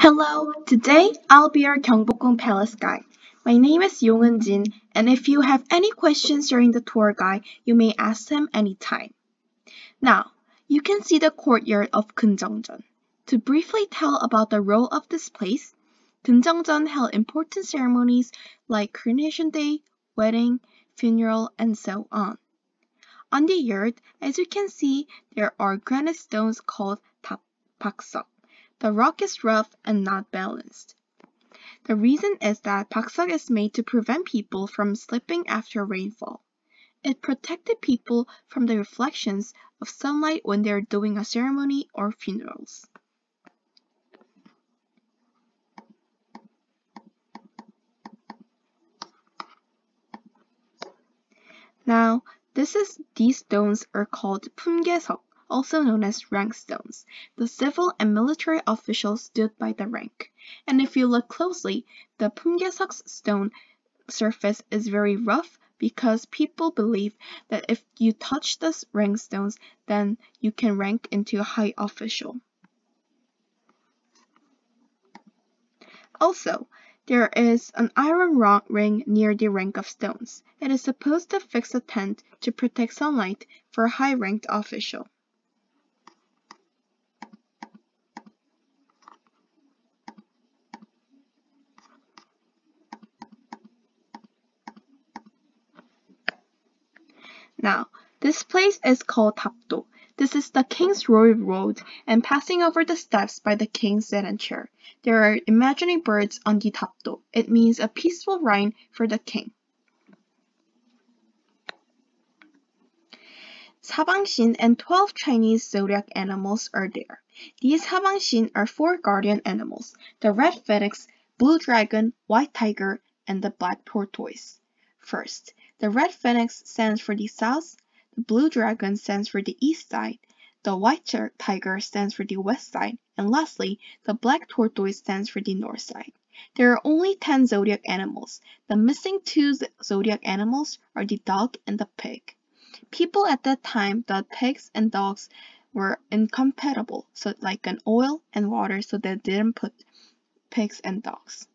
Hello, today I'll be your Gyeongbokgung Palace guide. My name is Yong은 Jin, and if you have any questions during the tour guide, you may ask him anytime. Now, you can see the courtyard of Kunjeongjeon. To briefly tell about the role of this place, Kunjeongjeon held important ceremonies like coronation day, wedding, funeral, and so on. On the yard, as you can see, there are granite stones called Paksok. The rock is rough and not balanced. The reason is that Paksok is made to prevent people from slipping after rainfall. It protected people from the reflections of sunlight when they are doing a ceremony or funerals. Now, this is these stones are called Pumgesok also known as rank stones. The civil and military officials stood by the rank. And if you look closely, the Pumgesok stone surface is very rough because people believe that if you touch the rank stones, then you can rank into a high official. Also, there is an iron ring near the rank of stones. It is supposed to fix a tent to protect sunlight for a high-ranked official. Now, this place is called Tapdo. This is the King's Royal Road, and passing over the steps by the King's sedan chair, there are imaginary birds on the Tapdo. It means a peaceful reign for the king. Sabangshin and 12 Chinese zodiac animals are there. These Sabangshin are four guardian animals, the red phoenix, blue dragon, white tiger, and the black tortoise. First, the red phoenix stands for the south, the blue dragon stands for the east side, the white tiger stands for the west side, and lastly, the black tortoise stands for the north side. There are only 10 zodiac animals. The missing two zodiac animals are the dog and the pig. People at that time thought pigs and dogs were incompatible, so like an oil and water, so they didn't put pigs and dogs.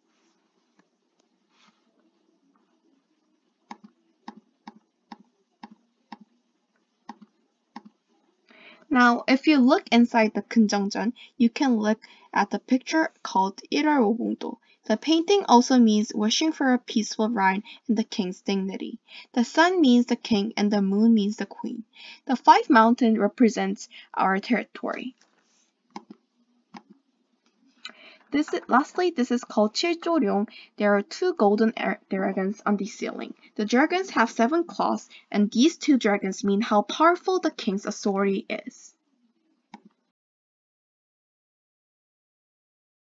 Now, if you look inside the Kunjeongjeon, you can look at the picture called Irworobongdo. The painting also means wishing for a peaceful reign and the king's dignity. The sun means the king and the moon means the queen. The five mountain represents our territory. This is, lastly, this is called Chiljoryong. There are two golden er, dragons on the ceiling. The dragons have seven claws, and these two dragons mean how powerful the king's authority is.